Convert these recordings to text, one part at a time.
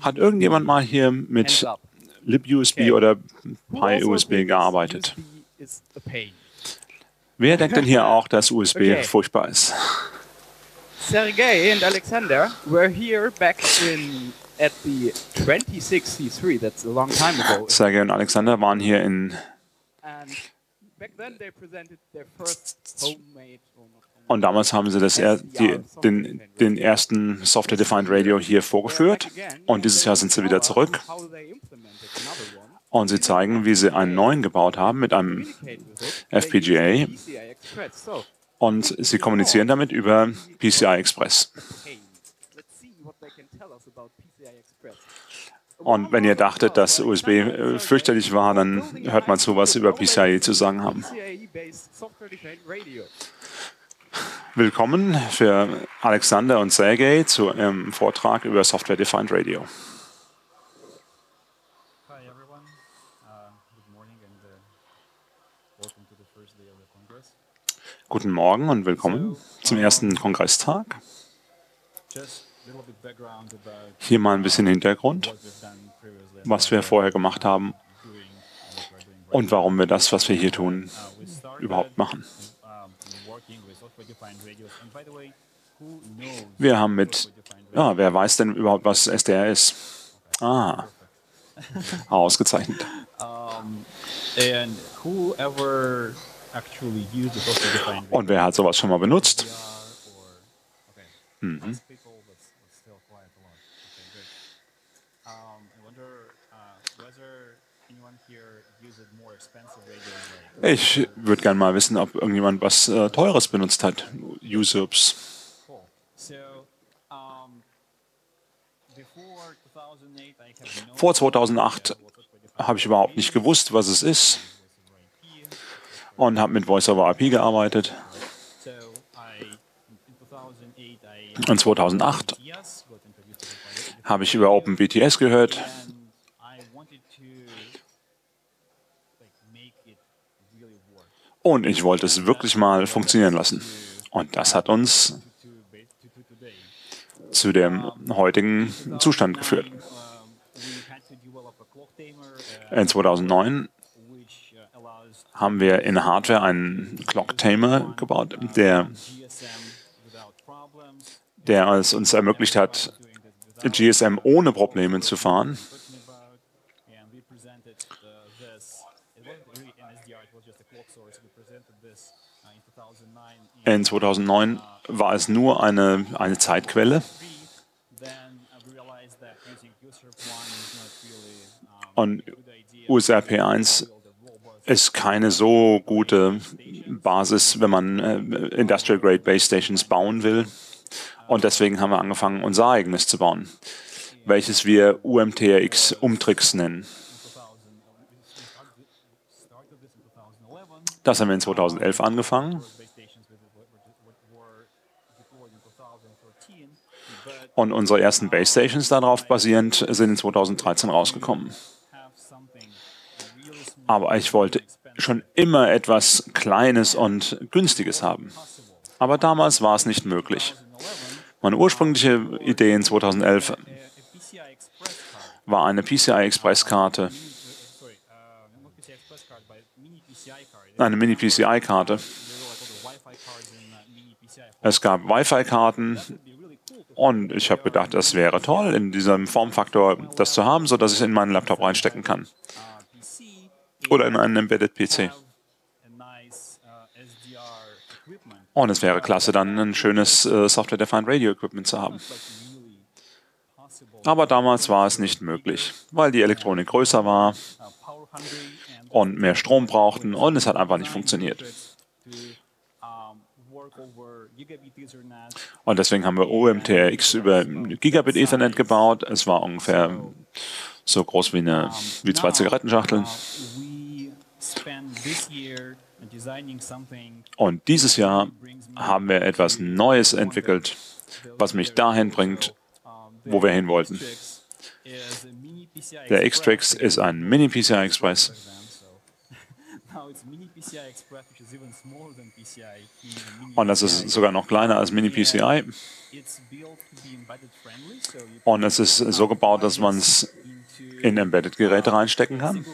Hat irgendjemand mal hier mit libUSB oder PyUSB gearbeitet? Wer denkt denn hier auch, dass USB okay. furchtbar ist? Sergei and Alexander were here back in at the 2063. That's a long time ago. Sergei und Alexander waren hier in und damals haben sie das er, die, den, den ersten Software-Defined Radio hier vorgeführt. Und dieses Jahr sind sie wieder zurück. Und sie zeigen, wie sie einen neuen gebaut haben mit einem FPGA. Und sie kommunizieren damit über PCI Express. Und wenn ihr dachtet, dass USB äh, fürchterlich war, dann hört mal zu, was sie über PCIe zu sagen haben. Willkommen für Alexander und Sergey zu einem Vortrag über Software Defined Radio. Guten Morgen und willkommen zum ersten Kongresstag. Hier mal ein bisschen Hintergrund, was wir vorher gemacht haben und warum wir das, was wir hier tun, überhaupt machen. Wir haben mit, ja, wer weiß denn überhaupt, was SDR ist? Ah, ausgezeichnet. Und wer hat sowas schon mal benutzt? Mhm. Ich würde gerne mal wissen, ob irgendjemand was äh, Teures benutzt hat. Usurps. Vor 2008 habe ich überhaupt nicht gewusst, was es ist und habe mit Voice over IP gearbeitet. Und 2008 habe ich über OpenBTS gehört Und ich wollte es wirklich mal funktionieren lassen. Und das hat uns zu dem heutigen Zustand geführt. In 2009 haben wir in Hardware einen Clock Tamer gebaut, der, der es uns ermöglicht hat, GSM ohne Probleme zu fahren. In 2009 war es nur eine, eine Zeitquelle. Und USRP1 ist keine so gute Basis, wenn man äh, Industrial Grade Base Stations bauen will. Und deswegen haben wir angefangen, unser eigenes zu bauen, welches wir UMTRX Umtrix nennen. Das haben wir in 2011 angefangen. Und unsere ersten Base Stations darauf basierend sind in 2013 rausgekommen. Aber ich wollte schon immer etwas Kleines und Günstiges haben. Aber damals war es nicht möglich. Meine ursprüngliche Idee in 2011 war eine PCI-Express-Karte, eine Mini-PCI-Karte. Es gab Wi-Fi-Karten und ich habe gedacht, das wäre toll, in diesem Formfaktor das zu haben, sodass ich es in meinen Laptop reinstecken kann. Oder in einen Embedded PC. Und es wäre klasse, dann ein schönes äh, Software-Defined Radio-Equipment zu haben. Aber damals war es nicht möglich, weil die Elektronik größer war und mehr Strom brauchten und es hat einfach nicht funktioniert. Und deswegen haben wir OMTX über Gigabit Ethernet gebaut. Es war ungefähr so groß wie, eine, wie zwei Zigarettenschachteln. Und dieses Jahr haben wir etwas Neues entwickelt, was mich dahin bringt, wo wir hin wollten. Der X-Trix ist ein Mini-PCI Express. Und das ist sogar noch kleiner als Mini-PCI. Und es ist so gebaut, dass man es in Embedded-Geräte reinstecken kann.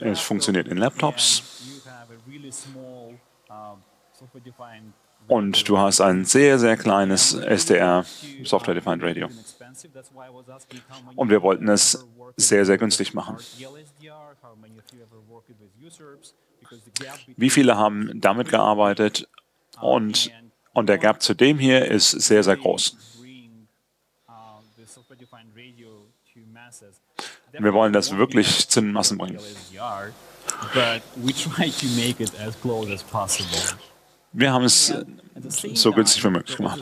Es funktioniert in Laptops. Und du hast ein sehr, sehr kleines SDR, Software Defined Radio. Und wir wollten es sehr, sehr günstig machen. Wie viele haben damit gearbeitet? Und, und der Gap zu dem hier ist sehr, sehr groß. Wir wollen das wirklich zu den Massen bringen. Wir haben es so günstig wie möglich gemacht.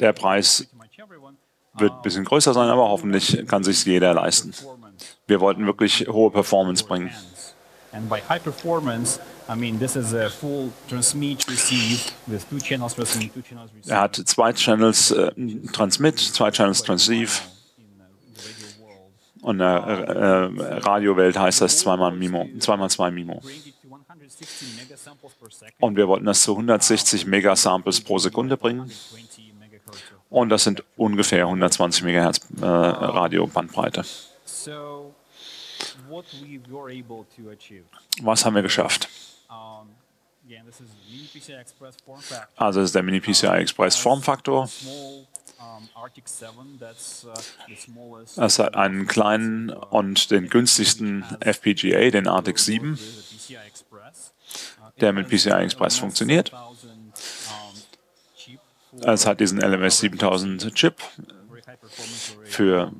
Der Preis wird ein bisschen größer sein, aber hoffentlich kann sich jeder leisten. Wir wollten wirklich hohe Performance bringen. Er hat zwei Channels äh, Transmit, zwei Channels Transceive. Und in der äh, Radiowelt heißt das zweimal Mimo, zweimal zwei Mimo. Und wir wollten das zu 160 Megasamples pro Sekunde bringen. Und das sind ungefähr 120 MHz äh, Radiobandbreite. Was haben wir geschafft? Also das ist der Mini PCI Express Formfaktor. Es hat einen kleinen und den günstigsten FPGA, den Arctic 7, der mit PCI Express funktioniert. Es hat diesen LMS 7000 Chip für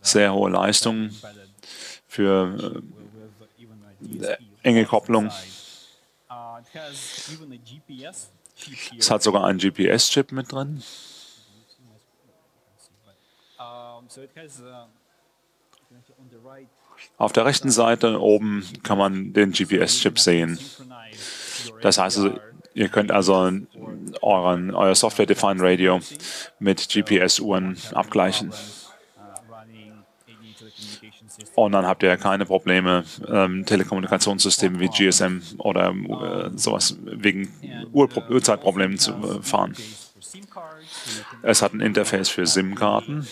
sehr hohe Leistung, für äh, enge Kopplung. Es hat sogar einen GPS-Chip mit drin. Auf der rechten Seite oben kann man den GPS-Chip sehen. Das heißt, also, ihr könnt also euren, euer Software-Defined Radio mit GPS-Uhren abgleichen. Und dann habt ihr keine Probleme, ähm, Telekommunikationssysteme wie GSM oder äh, sowas wegen Ur Uhrzeitproblemen zu äh, fahren. Es hat ein Interface für SIM-Karten.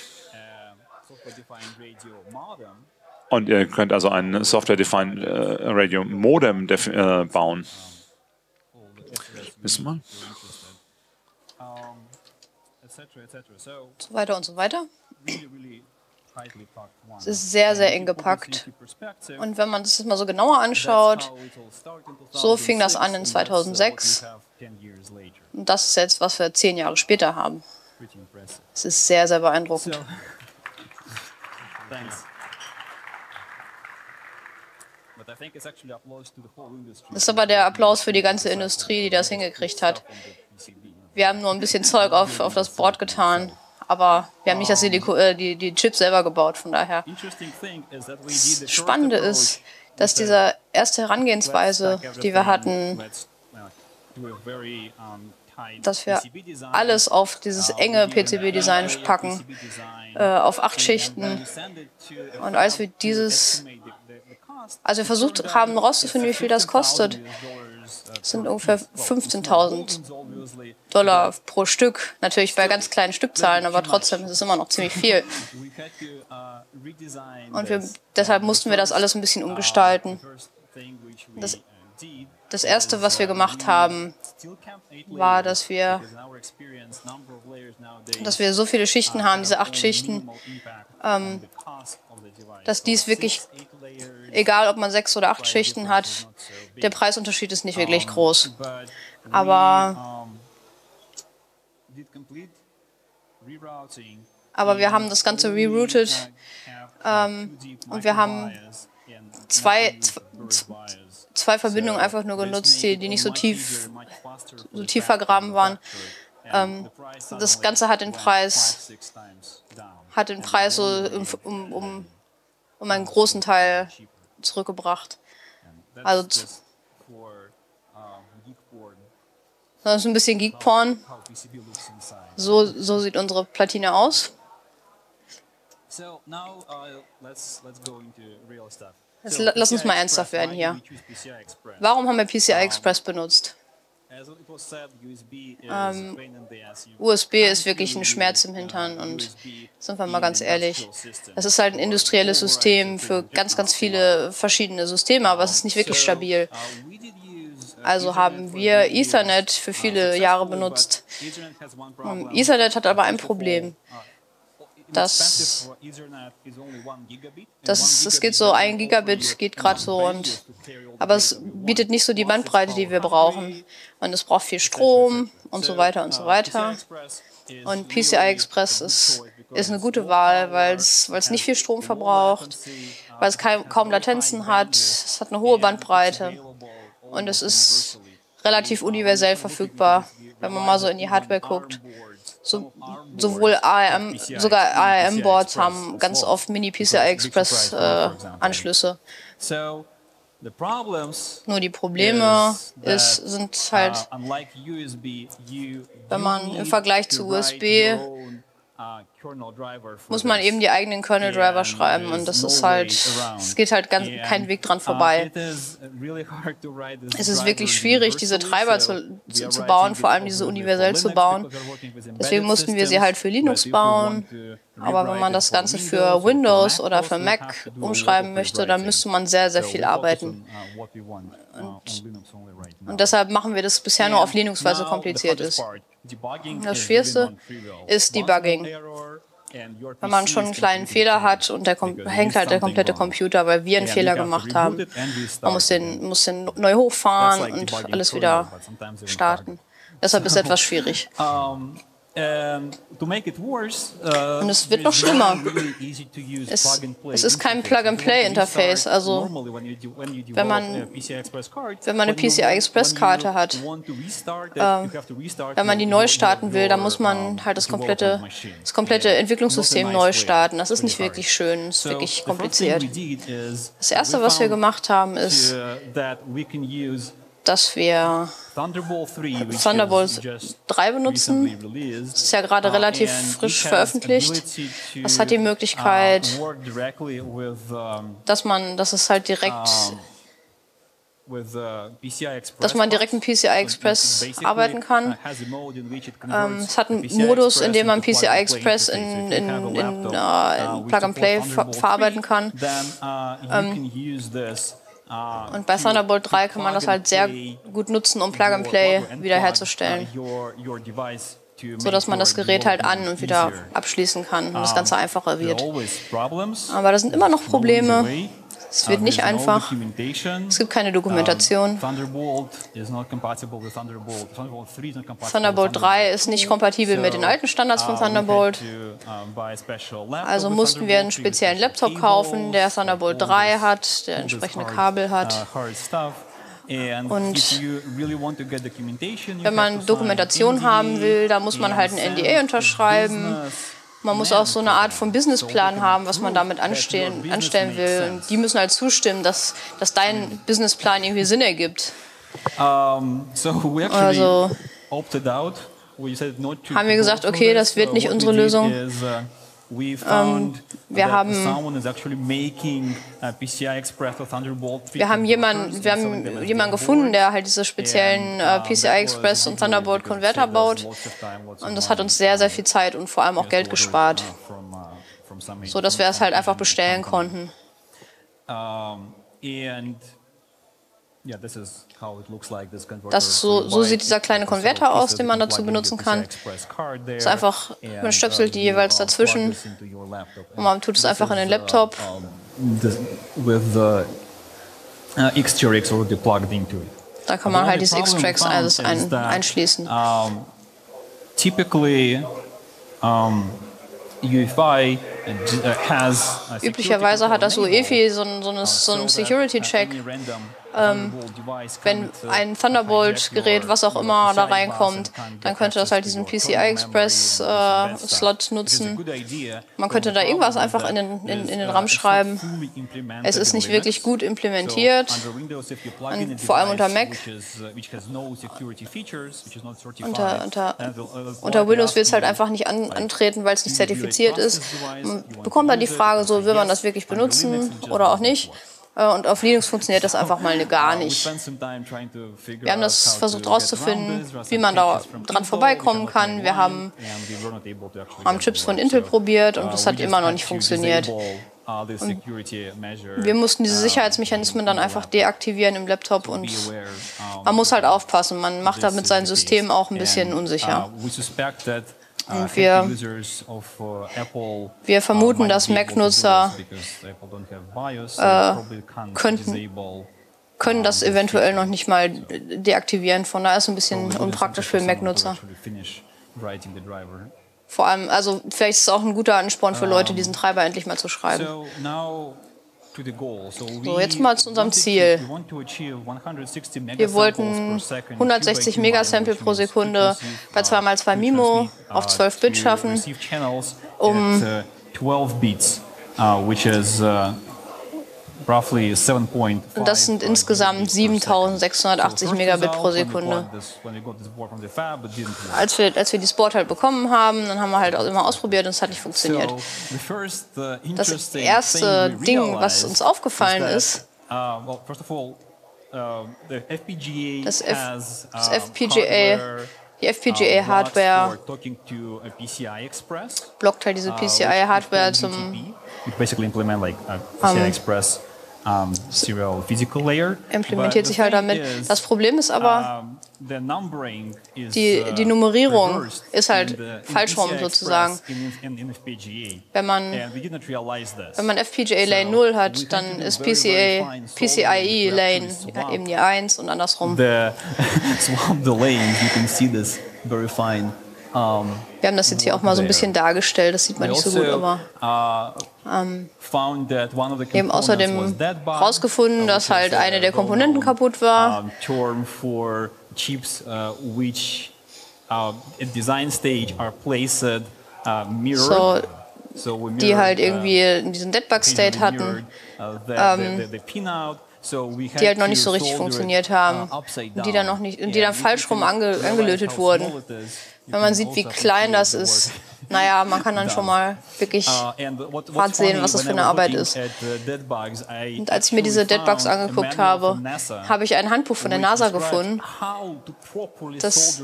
Und ihr könnt also ein Software-Defined äh, Radio Modem äh, bauen. Wissen wir? So weiter und so weiter. Es ist sehr, sehr eng gepackt. Und wenn man das mal so genauer anschaut, so fing das an in 2006. Und das ist jetzt, was wir zehn Jahre später haben. Es ist sehr, sehr beeindruckend. Das ist aber der Applaus für die ganze Industrie, die das hingekriegt hat. Wir haben nur ein bisschen Zeug auf, auf das Board getan aber wir haben nicht das Siliko äh, die, die Chips selber gebaut, von daher. Das Spannende ist, dass diese erste Herangehensweise, die wir hatten, dass wir alles auf dieses enge PCB-Design packen, äh, auf acht Schichten. Und als wir dieses, als wir versucht haben herauszufinden, wie viel das kostet, das sind ungefähr 15.000 Dollar pro Stück. Natürlich bei ganz kleinen Stückzahlen, aber trotzdem ist es immer noch ziemlich viel. Und wir, deshalb mussten wir das alles ein bisschen umgestalten. Das, das Erste, was wir gemacht haben, war, dass wir, dass wir so viele Schichten haben, diese acht Schichten, ähm, dass dies wirklich, egal ob man sechs oder acht Schichten hat, der Preisunterschied ist nicht wirklich groß. Aber, aber wir haben das Ganze rerouted ähm, und wir haben zwei, zwei Verbindungen einfach nur genutzt, die, die nicht so tief, so tief vergraben waren. Ähm, das Ganze hat den Preis, hat den Preis so um, um, um einen großen Teil zurückgebracht. Also das ist ein bisschen Geekporn. So, so sieht unsere Platine aus. Jetzt lass uns mal ernsthaft werden hier. Warum haben wir PCI Express benutzt? Ähm, USB ist wirklich ein Schmerz im Hintern und sind wir mal ganz ehrlich, es ist halt ein industrielles System für ganz, ganz viele verschiedene Systeme, aber es ist nicht wirklich stabil. Also haben wir Ethernet für viele Jahre benutzt. Ethernet hat aber ein Problem das, das, es geht so, ein Gigabit geht gerade so und aber es bietet nicht so die Bandbreite, die wir brauchen. Und es braucht viel Strom und so weiter und so weiter. Und PCI Express ist, ist eine gute Wahl, weil es, weil es nicht viel Strom verbraucht, weil es kaum, kaum Latenzen hat, es hat eine hohe Bandbreite und es ist relativ universell verfügbar, wenn man mal so in die Hardware guckt. So, sowohl ARM, sogar ARM-Boards haben ganz oft Mini-PCI-Express-Anschlüsse. Äh, Nur die Probleme ist, sind halt, uh, wenn man im Vergleich zu USB muss man eben die eigenen Kernel-Driver schreiben und das ist halt, es geht halt ganz, kein Weg dran vorbei. Es ist wirklich schwierig, diese Treiber zu, zu, zu bauen, vor allem diese universell zu bauen. Deswegen mussten wir sie halt für Linux bauen. Aber wenn man das Ganze für Windows oder für Mac umschreiben möchte, dann müsste man sehr, sehr viel arbeiten. Und, und deshalb machen wir das bisher nur auf Linux, weil es so kompliziert ist. Das Schwierigste ist Debugging. Wenn man schon einen kleinen Fehler hat und der hängt halt der komplette Computer, weil wir einen Fehler gemacht haben. Man muss den, muss den neu hochfahren und alles wieder starten. Deshalb ist es etwas schwierig. Ähm, uh, Und es wird noch schlimmer. Es, es ist kein Plug-and-Play-Interface. Also, wenn man, uh, wenn man eine PCI-Express-Karte hat, äh, wenn man die neu starten will, dann muss man halt das komplette, das komplette Entwicklungssystem neu starten. Das ist nicht wirklich schön, es ist wirklich kompliziert. Das Erste, was wir gemacht haben, ist, dass wir Thunderbolt 3 benutzen. Das ist ja gerade relativ frisch veröffentlicht. Das hat die Möglichkeit, dass man, dass es halt direkt dass man direkt mit PCI Express arbeiten kann. Ähm, es hat einen Modus, in dem man PCI Express in, in, in, in uh, Plug and Play ver verarbeiten kann. Ähm, und bei Thunderbolt 3 kann man das halt sehr gut nutzen, um Plug and Play wiederherzustellen. So dass man das Gerät halt an und wieder abschließen kann und das Ganze einfacher wird. Aber da sind immer noch Probleme. Es wird nicht einfach. Es gibt keine Dokumentation. Thunderbolt 3 ist nicht kompatibel mit den alten Standards von Thunderbolt. Also mussten wir einen speziellen Laptop kaufen, der Thunderbolt 3 hat, der entsprechende Kabel hat. Und wenn man Dokumentation haben will, da muss man halt ein NDA unterschreiben. Man muss auch so eine Art von Businessplan haben, was man damit anstehen, anstellen will. Und die müssen halt zustimmen, dass, dass dein Businessplan irgendwie Sinn ergibt. also haben wir gesagt, okay, das wird nicht unsere Lösung. Ähm, wir haben, wir haben jemanden, wir haben jemanden gefunden, der halt diese speziellen äh, PCI Express und Thunderbolt Konverter baut. Und das hat uns sehr, sehr viel Zeit und vor allem auch Geld gespart, so dass wir es halt einfach bestellen konnten. Das so, so sieht dieser kleine Konverter aus, den man dazu benutzen kann. Es ist einfach, man stöpselt die jeweils dazwischen und man tut es einfach in den Laptop. Da kann man halt diese X-Tracks alles ein, einschließen. Typically, UEFI uh, Üblicherweise hat das UEFI so einen so so ein Security-Check ähm, wenn ein Thunderbolt-Gerät, was auch immer, da reinkommt, dann könnte das halt diesen PCI Express-Slot äh, nutzen. Man könnte da irgendwas einfach in den, in, in den RAM schreiben. Es ist nicht wirklich gut implementiert, und vor allem unter Mac. Unter, unter, unter Windows wird es halt einfach nicht an, antreten, weil es nicht zertifiziert ist. Man bekommt dann die Frage, so will man das wirklich benutzen oder auch nicht. Äh, und auf Linux funktioniert das einfach mal gar nicht. Wir haben das versucht herauszufinden, wie man da dran vorbeikommen kann. Wir haben, haben Chips von Intel probiert und das hat immer noch nicht funktioniert. Und wir mussten diese Sicherheitsmechanismen dann einfach deaktivieren im Laptop und man muss halt aufpassen. Man macht damit sein System auch ein bisschen unsicher. Und wir, uh, wir vermuten, uh, dass Mac-Nutzer äh, könnten, können das eventuell noch nicht mal deaktivieren. Von daher ist es ein bisschen unpraktisch für Mac-Nutzer. Vor allem, also vielleicht ist es auch ein guter Ansporn für Leute, diesen Treiber endlich mal zu schreiben. So, jetzt mal zu unserem Ziel. Wir wollten 160 Megasample pro Sekunde bei 2x2 MIMO auf 12 Bit schaffen, um und das sind insgesamt 7680 Megabit pro Sekunde. Als wir, als wir dieses Board halt bekommen haben, dann haben wir halt auch immer ausprobiert und es hat nicht funktioniert. Das erste Ding, was uns aufgefallen ist, das, F, das FPGA die FPGA-Hardware blockt halt diese PCI-Hardware zum um, um, serial physical layer. Implementiert sich halt damit. Das Problem ist aber, die, die uh, Nummerierung ist halt falsch rum sozusagen. Wenn man, wenn man FPGA Lane 0 hat, dann ist PCA, PCIe Lane eben die 1 und andersrum. The lanes, you can see this very fine. Um, Wir haben das jetzt hier auch mal so ein bisschen dargestellt, das sieht man nicht so gut, also, aber uh, ähm, wir haben außerdem herausgefunden, dass halt eine der Komponenten kaputt war. So, die halt irgendwie in diesem Deadbug-State hatten. Ähm, die halt noch nicht so richtig funktioniert haben, die dann noch nicht, die dann falsch rum ange, angelötet wurden. Wenn man sieht, wie klein das ist, naja, man kann dann schon mal wirklich uh, hart sehen, was das für eine Arbeit ist. Und als ich mir diese Deadbugs angeguckt habe, habe ich ein Handbuch von der NASA gefunden, das,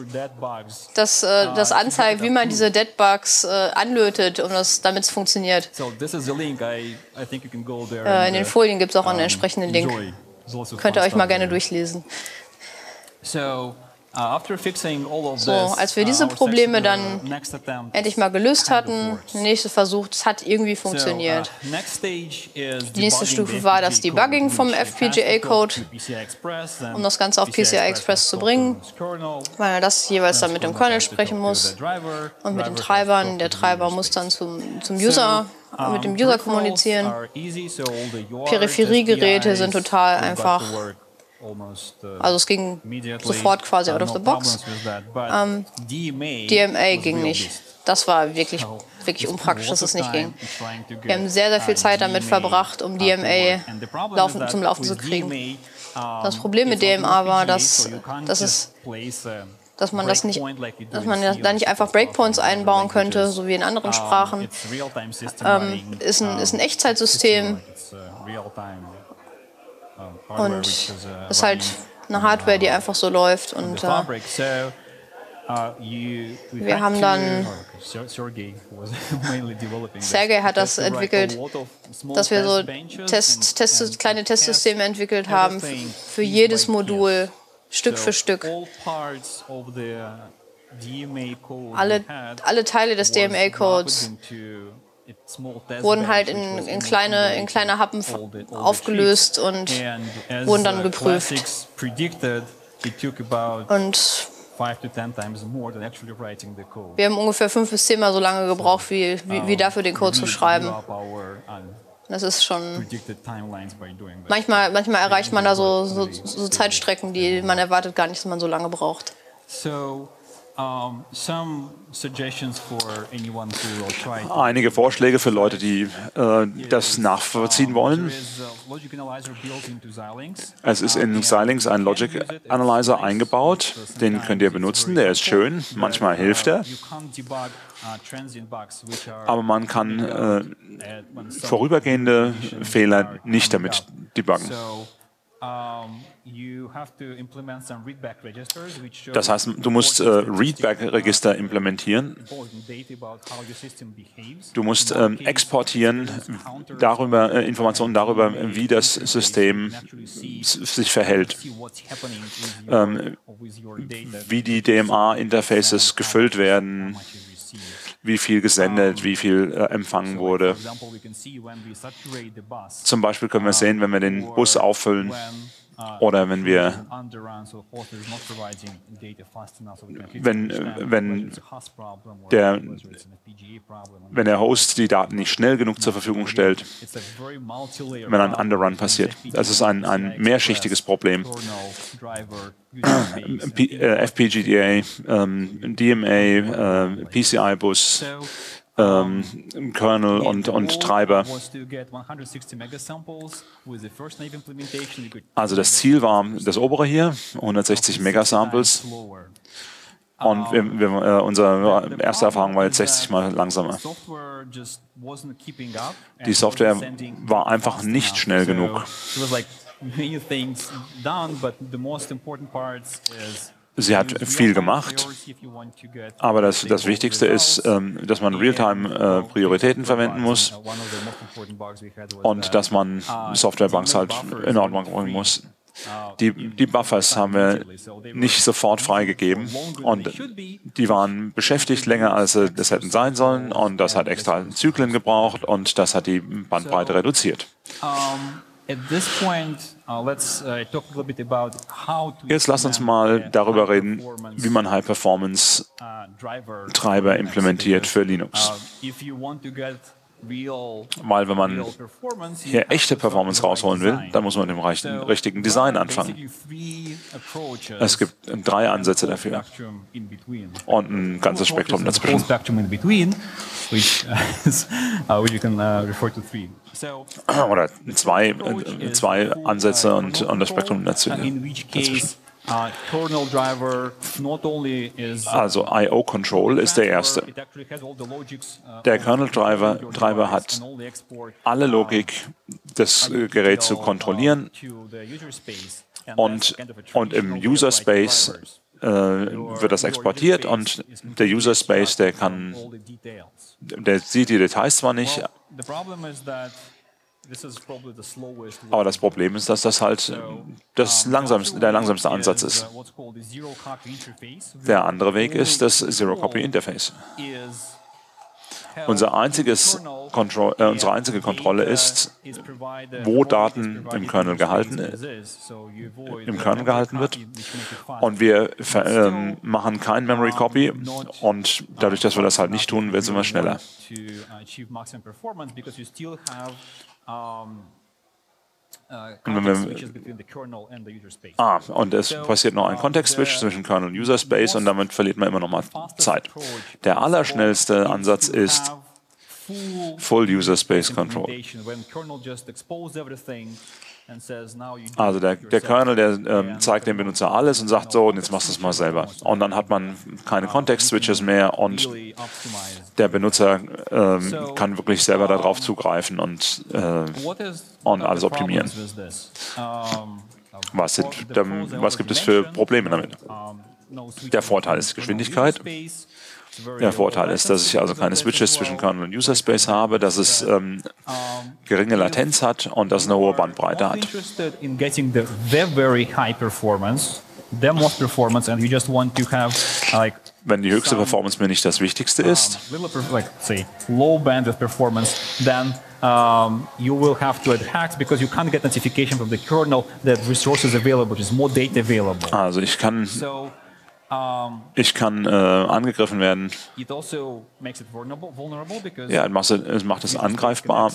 das, äh, uh, das anzeigt, wie man diese Deadbugs äh, anlötet, um das, damit es funktioniert. Äh, in den Folien gibt es auch einen entsprechenden Link. Könnt ihr euch mal gerne durchlesen. Uh, so, als wir diese uh, Probleme dann endlich mal gelöst hatten, der nächste Versuch, es hat irgendwie funktioniert. Uh, die nächste Stufe war das Debugging vom FPGA-Code, um das Ganze auf PCI Express zu bringen, weil er das jeweils dann mit dem Kernel sprechen muss und mit den Treibern. Der Treiber muss dann zum, zum User mit dem User kommunizieren. Peripheriegeräte sind total einfach. Uh, also es ging sofort quasi out of the box. Ähm, DMA ging nicht. Das war wirklich, wirklich unpraktisch, dass es nicht ging. Wir haben sehr, sehr viel Zeit damit verbracht, um DMA laufen, zum Laufen zu kriegen. Das Problem mit DMA war, dass, dass es dass man das nicht, dass man da nicht einfach Breakpoints einbauen könnte, so wie in anderen Sprachen. Ähm, ist, ein, ist ein Echtzeitsystem und es ist halt eine Hardware, die einfach so läuft. Und äh, wir haben dann, Sergei hat das entwickelt, dass wir so Test, Test, kleine Testsysteme entwickelt haben für jedes Modul, Stück für Stück. Alle, alle Teile des DMA-Codes wurden halt in, in, kleine, in kleine Happen aufgelöst und wurden dann geprüft. Und wir haben ungefähr fünf bis zehnmal so lange gebraucht, wie, wie, wie dafür den Code zu schreiben. Das ist schon. Manchmal, manchmal erreicht man da so, so, so Zeitstrecken, die man erwartet gar nicht, dass man so lange braucht. So, some suggestions for anyone who will try to Einige Vorschläge für Leute, die äh, das nachvollziehen wollen. Es ist in Xilinx ein Logic Analyzer eingebaut. Den könnt ihr benutzen, der ist schön. Manchmal hilft er. Uh, are Aber man kann äh, uh, vorübergehende Fehler nicht damit debuggen. Das heißt, du musst äh, Readback-Register implementieren. Du musst ähm, exportieren darüber, äh, Informationen darüber, wie das System sich verhält, Ähm, wie die DMA-Interfaces gefüllt werden. Wie viel gesendet, wie viel äh, empfangen wurde. Zum Beispiel können wir sehen, wenn wir den Bus auffüllen uh, oder wenn wir Wenn, äh, wenn der- wenn der Host die Daten nicht schnell genug zur Verfügung stellt, wenn ein Underrun passiert. Das ist ein, ein mehrschichtiges Problem. äh, FPGA, DMA, äh, PCI-Bus, ähm, Kernel und, und Treiber. was to get 160 megasamples with the first naive implementation. You could Also das Ziel war das obere hier, 160 Megasamples. Und wir, wir, äh, unsere erste Erfahrung war jetzt 60 Mal langsamer. Die Software war einfach nicht schnell genug. Sie hat viel real-time gemacht, aber das, das Wichtigste ist, ähm, dass man verwenden muss important bugs we had was und dass man Softwarebanks halt in Ordnung bringen muss. Die, die Buffers haben wir nicht sofort freigegeben und die waren beschäftigt länger, als sie das hätten sein sollen und das hat extra Zyklen gebraucht und das hat die Bandbreite reduziert. At this point, uh, let's uh, talk a little bit about how to Jetzt lass uns mal darüber reden, wie man High-Performance uh, implementiert für Linux. Weil wenn man hier echte Performance rausholen will, dann muss man mit dem richtigen Design anfangen. Es gibt drei Ansätze dafür und ein ganzes Spektrum dazwischen. Between, which, uh, is, uh, which you can uh, refer to three. So, Oder zwei, äh, zwei Ansätze und, und das Spektrum Uh, dazwischen. in which case, uh, kernel driver not only is uh, Also IO Control ist der erste. uh, Der Kernel Driver, device hat alle uh, Logik, das äh, Gerät zu uh, kontrollieren und, und im User Space wird das exportiert und der User Space, der kann, der sieht die Details zwar nicht, aber das Problem ist, dass das halt das langsamste, der langsamste Ansatz ist. Der andere Weg ist das Zero-Copy-Interface. Unser einziges Kontro äh, unsere einzige Kontrolle ist, wo Daten im Kernel gehalten, im Kernel gehalten wird. Und wir ähm, machen kein Memory Copy und dadurch, dass wir das halt nicht tun, wird es immer schneller. Und wir- Ah, und es passiert noch ein Context-Switch zwischen Kernel und User Space und damit verliert man immer noch mal Zeit. Der allerschnellste Ansatz ist Full User Space Control. Also der, der Kernel, der ähm, zeigt dem Benutzer alles und sagt so, und jetzt machst du es mal selber. Und dann hat man keine Context-Switches mehr und der Benutzer ähm, kann wirklich selber darauf zugreifen und, äh, und alles optimieren. Was, sind, was gibt es für Probleme damit? Der Vorteil ist Geschwindigkeit. Der Vorteil ist, dass ich also keine Switches zwischen Kernel und User Space habe, dass es ähm, geringe Latenz hat und dass es eine hohe Bandbreite hat. Wenn die höchste Performance mir nicht das Wichtigste ist, little, perf- like say low bandwidth performance, then um, you will have to add hacks because you can't get notification from the kernel that resources available, just more data available. also ich kann So Ich kann äh, angegriffen werden. Also Ja, es macht es- angreifbar.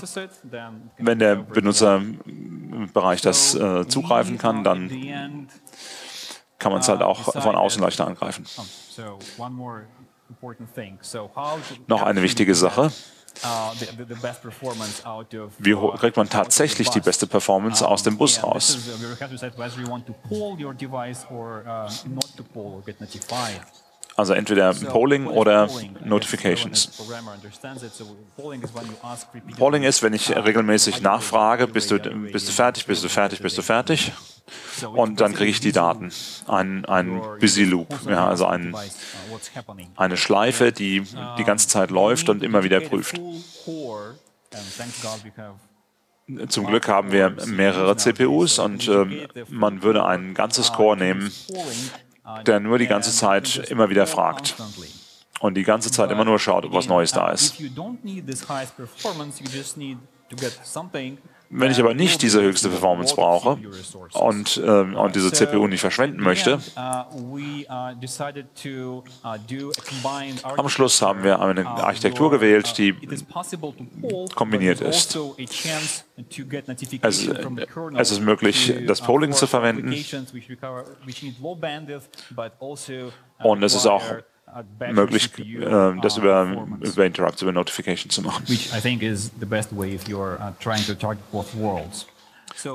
Wenn der over to Benutzer others. im Bereich das äh, zugreifen kann, uh, dann kann man es halt auch von außen leichter angreifen. oh, Noch eine wichtige Sache. Uh, Wie uh, kriegt man tatsächlich die beste Performance aus dem Bus raus? uh. Also entweder Polling oder Notifications. polling ist, wenn ich regelmäßig nachfrage, bist du? Are you ready? bist du fertig, bist du fertig, bist du fertig? Und dann kriege ich die Daten. Ein, ein Busy Loop, ja, also ein, uh, eine Schleife, die die ganze Zeit läuft und immer wieder prüft. Zum Glück haben wir mehrere CPUs und ähm, man würde ein ganzes Core nehmen der nur die ganze Zeit immer wieder fragt und die ganze Zeit immer nur schaut, ob was Neues da ist. Wenn ich aber nicht diese höchste Performance brauche und, ähm, und diese CPU nicht verschwenden möchte, am Schluss haben wir eine Architektur gewählt, die kombiniert ist. Es, es ist möglich, das Polling zu verwenden. Und es ist auch möglich, äh, das über, über Interrupts, über Notification zu machen. which I think is the best way if you're uh, trying to target both worlds.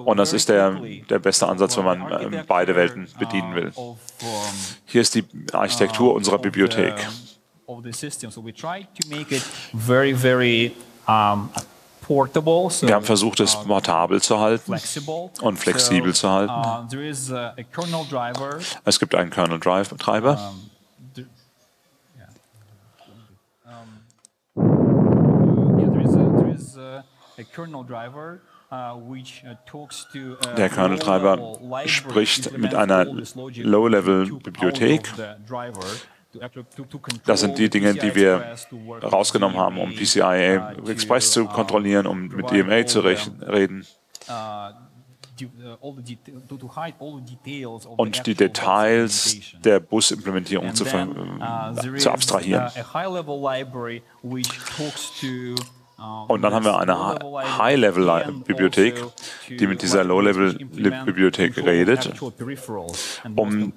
Und das ist der, der beste Ansatz, wenn man äh, beide Welten bedienen will. Hier ist die Architektur unserer Bibliothek. Of the system. So we try to make it very, very portable. So, Wir haben versucht, es uh, portabel zu halten. flexible. und flexibel zu halten. Uh, there is a, a kernel driver. Es gibt einen Kernel-Treiber. Um, there, yeah. Um, yeah, there is a, there is a, a kernel driver. uh, which, uh, talks to, uh, Der Kernel-Treiber low-level library, spricht mit einer Low-Level-Bibliothek. Das sind die Dinge, die PCI wir rausgenommen haben, um uh, Express zu kontrollieren, um uh, mit all zu reden. uh, uh, und die Details der Busimplementierung zu, uh, there zu abstrahieren. Und dann haben wir eine High-Level-Bibliothek, also die mit dieser Low-Level-Bibliothek redet, um-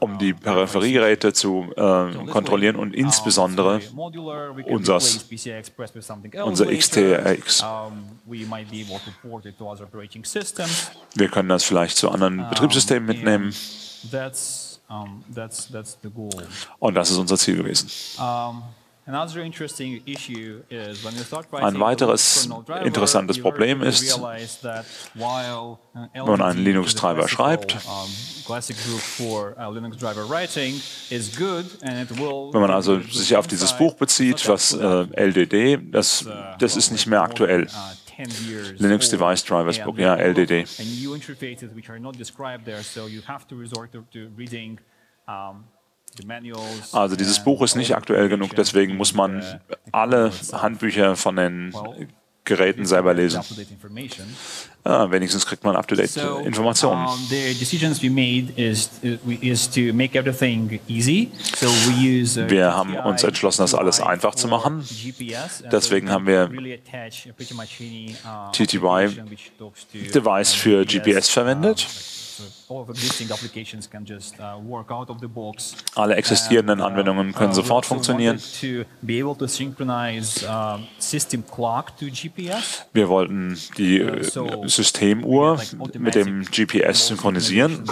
um die Peripheriegeräte zu äh, kontrollieren und insbesondere unser- unser XTRX. Wir können das vielleicht zu anderen Betriebssystemen mitnehmen um, that's, that's the goal. und das ist unser Ziel gewesen. Um, Ein weiteres interessantes Problem ist, uh, wenn man einen Linux-Treiber schreibt, uh, Wenn man also sich auf dieses Buch bezieht, was äh, LDD, das, uh, das ist nicht mehr aktuell. Uh, 10 years Linux. Device Drivers Book, ja, LDD. And new interfaces which are not described there, so you have to resort to, to reading the manuals. Also dieses Buch ist nicht aktuell genug, deswegen muss man the alle. Handbücher von den Geräten selber lesen. Ja, wenigstens kriegt man up-to-date So, Informationen. use. Uh, Wir haben uns entschlossen, das alles einfach zu machen. Deswegen haben wir uh, TTY to, Device für GPS verwendet. Uh. Alle existierenden uh, Anwendungen können uh, sofort also funktionieren. Wir wollten die äh, Systemuhr mit dem GPS synchronisieren.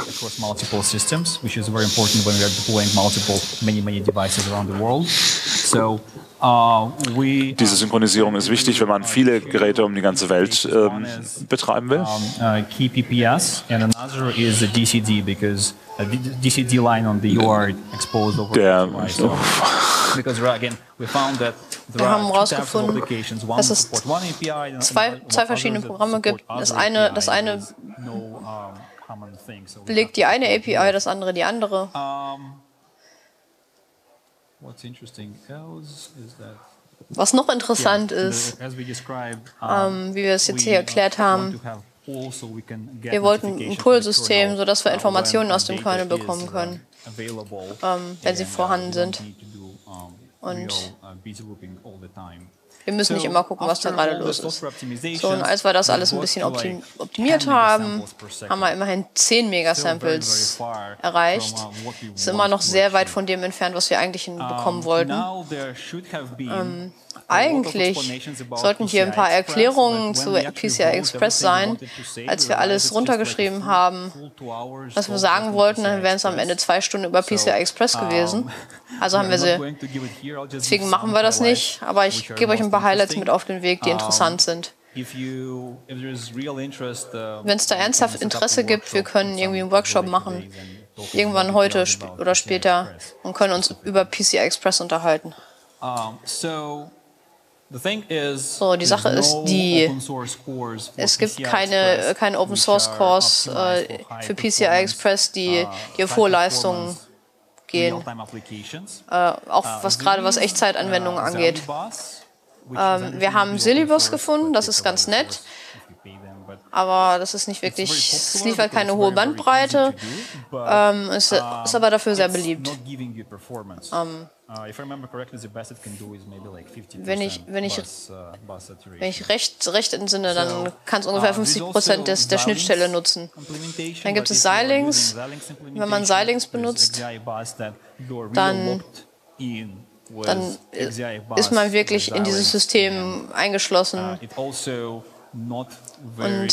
Diese Synchronisierung ist wichtig, wenn man viele Geräte um die ganze Welt ähm, betreiben will. Uh, DCD because D- DCD line on the UART exposed over Der, PCI. So, because uh, again, we found that there Wir are haben herausgefunden, applications. One dass es support one API, and zwei- another- zwei verschiedene Programme gibt. Das eine- das eine Belegt die eine API, das andere die andere. What's interesting else is that Was noch interessant ist, the- as we described, ähm, wie wir es jetzt we, hier uh, erklärt haben, also Wir wollten ein Pull-System, sodass wir uh, Informationen aus dem Kernel bekommen uh, können, available, ähm, wenn sie uh, vorhanden sind. Und Wir müssen nicht immer gucken, was da gerade los ist. So, und als wir das alles ein bisschen optim optimiert 10 haben, haben wir immerhin 10 Still very, very Megasamples erreicht. uh, we Ist immer noch sehr weit von dem entfernt, was wir eigentlich hinbekommen Um, wollten. Ähm, Eigentlich sollten hier ein paar Erklärungen zu PCI Express sein. Als wir alles runtergeschrieben haben, was wir sagen wollten, dann wären es am Ende zwei Stunden über PCI Express gewesen. Also haben wir sie. Deswegen machen wir das nicht, aber ich gebe euch ein most paar Highlights mit auf den Weg, die Um, interessant sind. uh, Wenn es da ernsthaft Interesse gibt, wir können irgendwie einen Workshop machen. Irgendwann heute oder später und können uns über PCI Express unterhalten. So die Sache ist die, Es gibt keine, Express, keine Open Source optimized äh, für PCI Express, die, uh, die auf hohe Leistungen gehen, äh, auch Uh, was gerade was Echtzeitanwendungen angeht. Ähm, an wir haben source, gefunden, das ist ganz nett. Aber das ist nicht wirklich, es liefert keine hohe Bandbreite, ähm, ist, ist aber dafür sehr beliebt. performance. Uh, if I remember correctly, the best it can do is maybe like 50% Wenn ich- wenn ich- uh. Wenn ich recht, recht entsinne, dann kann es uh, ungefähr there's 50 also Prozent des, der Schnittstelle nutzen. Dann gibt es Xilinx Wenn man there's benutzt, dann- Dann ist man wirklich in dieses System eingeschlossen. uh, also Und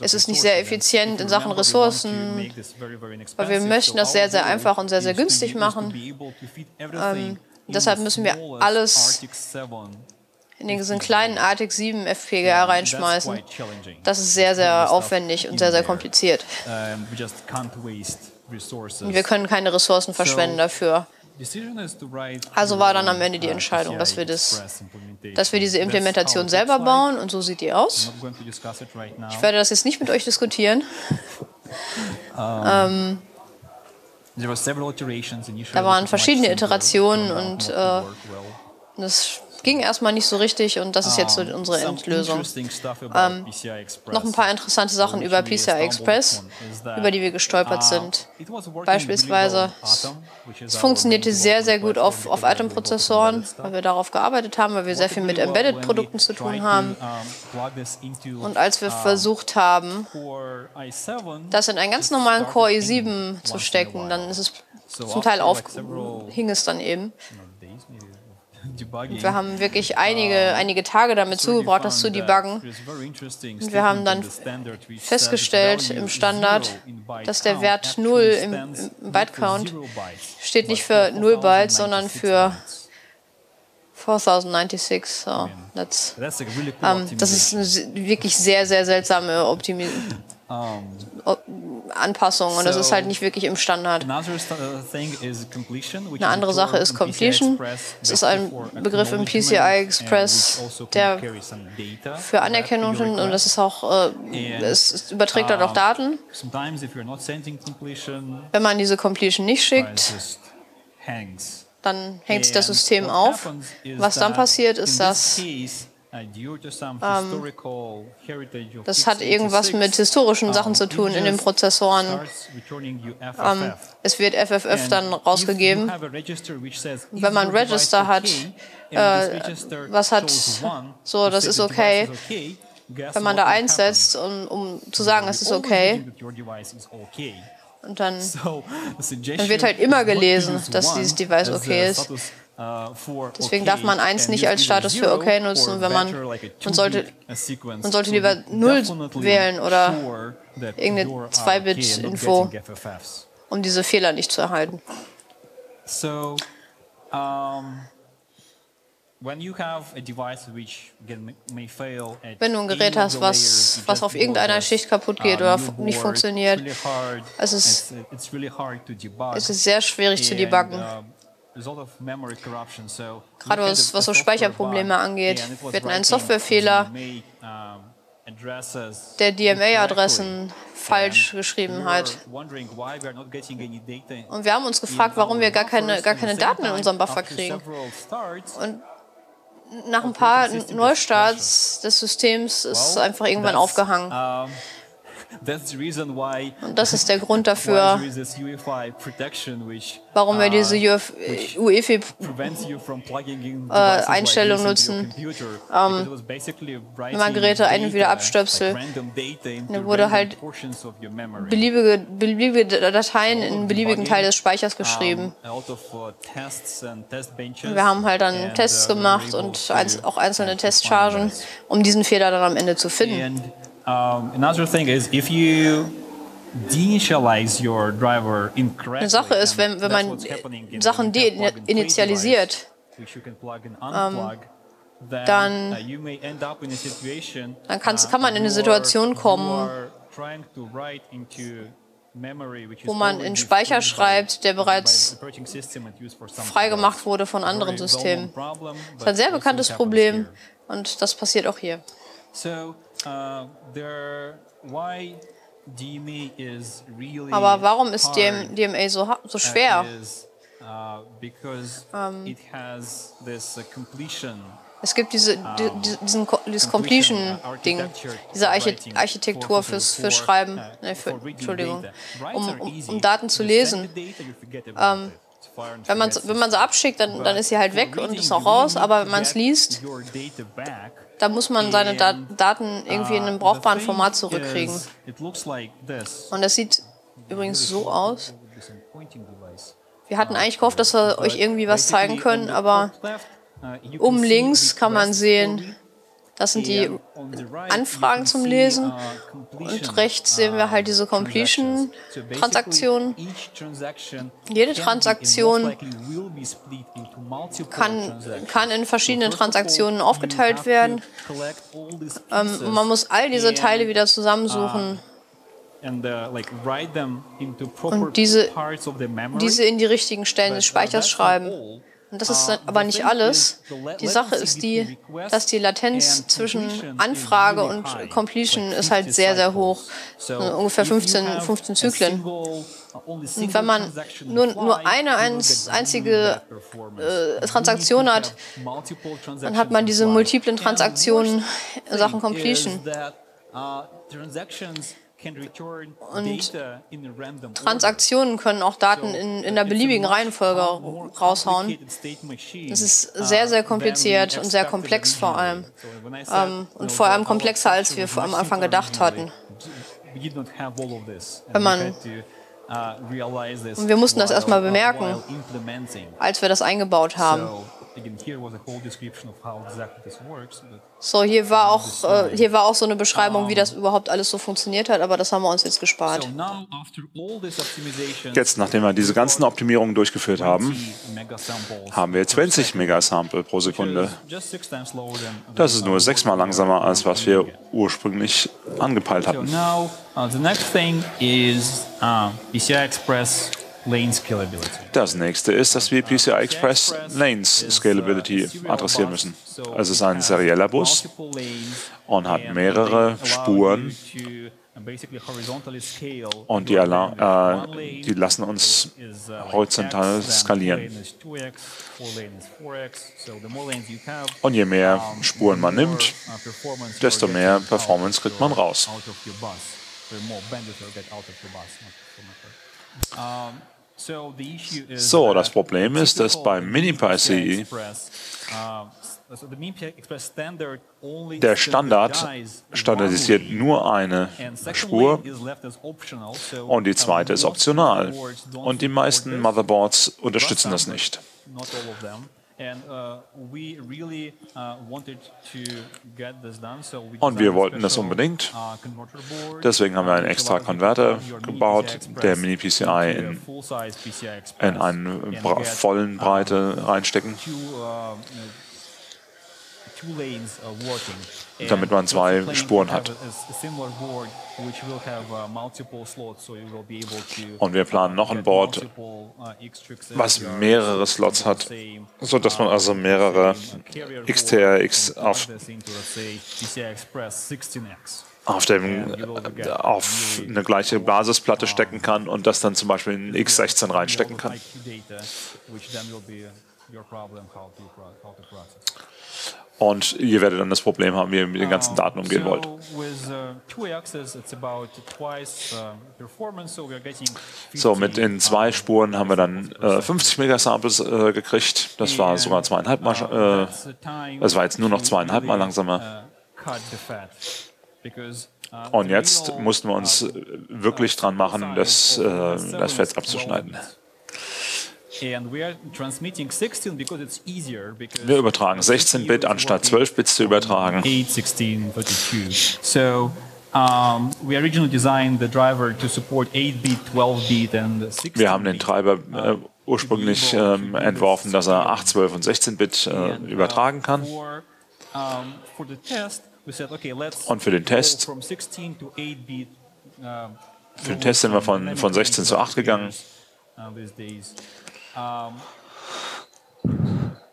es ist nicht sehr effizient in Sachen Ressourcen, weil wir möchten das sehr, sehr einfach und sehr, sehr günstig machen. in deshalb müssen wir alles Arctic 7 In diesen kleinen Arctic 7 FPGA reinschmeißen. Das ist sehr, sehr aufwendig und sehr, sehr kompliziert. Und wir können keine Ressourcen verschwenden dafür. Also war dann am Ende die Entscheidung, dass wir das- Dass wir diese implementation. Selber bauen und so sieht die aus. Ich werde das jetzt nicht mit euch diskutieren. Initially Da waren verschiedene Iterationen und, äh. Das ging erstmal nicht so richtig und das ist jetzt so Um, unsere Endlösung. Express, Noch ein paar interessante Sachen über PCI Express, über die wir gestolpert uh, sind. Beispielsweise, Es funktionierte sehr, sehr gut auf, auf Atom-Prozessoren, weil wir darauf gearbeitet haben, weil wir sehr viel mit when Embedded-Produkten zu tun haben. Und als wir versucht haben, Core i7, das in einen ganz normalen Core hanging i7 once zu stecken, dann ist es zum Teil auf, hing es dann eben. Debugging, Wir haben wirklich einige, einige Tage damit zugebracht, das zu debuggen. Und wir haben dann festgestellt im Standard, dass der Wert actually 0 im, im Byte-Count steht nicht für 0 Bytes, sondern 4096 für bytes. 4096. So, that's, cool ähm, das ist eine wirklich sehr, sehr seltsame Optimi Um, Anpassung und das ist halt nicht wirklich im Standard. Uh, Eine andere Sache ist Completion. Express Es ist ein Begriff im PCI Express, also can der Für Anerkennung und das ist auch, äh, es, überträgt halt auch Um, Daten. Wenn man diese Completion nicht schickt, dann hängt sich das System auf. Was dann passiert, ist, dass of das hat x86, irgendwas mit historischen Sachen zu tun in den Prozessoren. Ähm, es wird FFF dann rausgegeben. Wenn man Register hat, äh, was hat so, das ist okay. Wenn man da will eins happen? setzt, um, um zu sagen, es ist okay, und dann Dann wird halt immer gelesen, dass dieses Device okay ist. Uh, Deswegen darf man eins and nicht use either als Status für or nutzen, wenn man- man sollte- uh, man sollte So lieber you're null definitely wählen oder irgendeine you're, uh, 2-Bit-Info. okay and not getting FFFs. um diese Fehler nicht zu erhalten. So, um, Wenn du ein Gerät hast, was- was auf irgendeiner Schicht kaputt geht uh, oder nicht funktioniert, es ist-. Es ist sehr schwierig zu debuggen. Gerade was- was so Speicherprobleme angeht. Wir hatten einen Softwarefehler, der. DMA-Adressen falsch geschrieben hat. Und wir haben uns gefragt, warum wir gar keine, gar keine Daten in unserem Buffer kriegen. Und nach ein paar Neustarts des Systems ist einfach irgendwann aufgehangen. Und das ist der Grund dafür, warum wir diese UEFI-Einstellung uh, nutzen. Ähm, wenn man Geräte ein- und wieder abstöpselt, dann wurde halt beliebige, beliebige Dateien in einen beliebigen Teil des Speichers geschrieben. Uh, wir haben halt dann Tests uh, gemacht und auch einzelne Testchargen, um diesen Fehler dann am Ende zu finden. Eine Sache ist, wenn, wenn man Sachen deinitialisiert, ähm, dann, dann kann man in eine Situation kommen, wo man in Speicher schreibt, der bereits freigemacht wurde von anderen Systemen. Das ist ein sehr bekanntes Problem und das passiert auch hier. Uh, Aber warum ist DMA so, so schwer? Uh, ähm, uh, es gibt diese, die, diesen, dieses Completion-Ding, diese Architektur fürs, für Schreiben, nee, für, Entschuldigung, um, um, um, Daten zu lesen. Ähm, wenn man wenn man so abschickt, dann, dann ist sie halt weg und ist auch raus, aber wenn man es liest, da muss man seine Dat Daten irgendwie in einem brauchbaren Format zurückkriegen. Und das sieht übrigens so aus. Wir hatten eigentlich gehofft, dass wir euch irgendwie was zeigen können, aber oben links kann man sehen, das sind die Anfragen zum Lesen. Und rechts sehen wir halt diese Completion-Transaktionen. Jede Transaktion kann, kann in verschiedene Transaktionen aufgeteilt werden. Ähm, man muss all diese Teile wieder zusammensuchen. Und diese, diese in die richtigen Stellen des Speichers schreiben. Und das ist aber nicht alles. Die Sache ist die, dass die Latenz zwischen Anfrage und Completion ist halt sehr, sehr hoch. ungefähr 15, 15 Zyklen. Und wenn man nur, nur eine einzige äh, Transaktion hat, dann hat man diese multiplen Transaktionen in Sachen Completion. Und Transaktionen können auch Daten in, in einer beliebigen Reihenfolge raushauen. Das ist sehr, sehr kompliziert und sehr komplex vor allem. Ähm, und vor allem komplexer, als wir am Anfang gedacht hatten. Wenn man uh, und wir mussten das erstmal bemerken, als wir das eingebaut haben. So, hier war auch, äh, hier war auch so eine Beschreibung, wie das überhaupt alles so funktioniert hat, aber das haben wir uns jetzt gespart. Jetzt, nachdem wir diese ganzen Optimierungen durchgeführt haben, haben wir 20 Megasample pro Sekunde. Das ist nur sechsmal langsamer, als was wir ursprünglich angepeilt hatten. Now, the next thing is PCI Express das nächste ist, dass wir PCI Express Lanes Scalability adressieren müssen. Es ist ein serieller Bus und hat mehrere Spuren und die, äh, die lassen uns horizontal skalieren. Und je mehr Spuren man nimmt, desto mehr Performance kriegt man raus. So, das Problem ist, dass beim MiniPy-CE der Standard standardisiert nur eine Spur und die zweite ist optional. Und die meisten Motherboards unterstützen das nicht. Uh, uh, Und wir wollten das unbedingt. Uh, Deswegen haben wir einen extra Konverter gebaut, der Mini-PCI in, in einen vollen Breite reinstecken damit man zwei Spuren hat. Und wir planen noch ein Board, was mehrere Slots hat, sodass man also mehrere XTRX auf, auf, dem, auf eine gleiche Basisplatte stecken kann und das dann zum Beispiel in X16 reinstecken kann. Und ihr werdet dann das Problem haben, wie ihr mit den ganzen Daten umgehen wollt. So, mit den zwei Spuren haben wir dann äh, 50 Megasamples äh, gekriegt. Das war sogar zweieinhalb Mal, äh, das war jetzt nur noch zweieinhalb Mal langsamer. Und jetzt mussten wir uns wirklich dran machen, das, äh, das Fett abzuschneiden. Wir übertragen 16 Bit anstatt 12 Bits zu übertragen. So we originally designed the driver to support 8-bit, 12-bit and 16-bit. Wir haben den Treiber äh, ursprünglich ähm, entworfen, dass er 8, 12 und 16 Bit äh, übertragen kann. Und für den Test für den Test sind wir von, von 16 zu 8 gegangen.